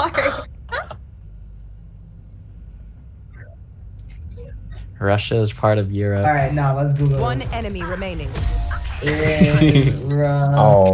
Russia is part of Europe. All right, now let's Google One this. enemy remaining. Oh